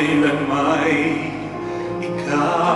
Ngayon kailan may ikaw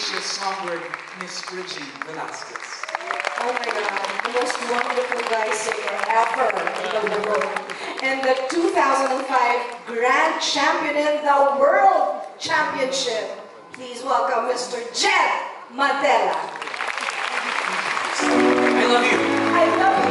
Asia's songbird, Miss Regine Velasquez. Oh my God, the most wonderful guy singer ever in the world. And the 2005 Grand Champion in the World Championship. Please welcome Mr. Jed Madela. I love you. I love you.